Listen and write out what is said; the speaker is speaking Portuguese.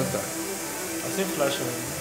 Ah, tá. assim flecha. Né?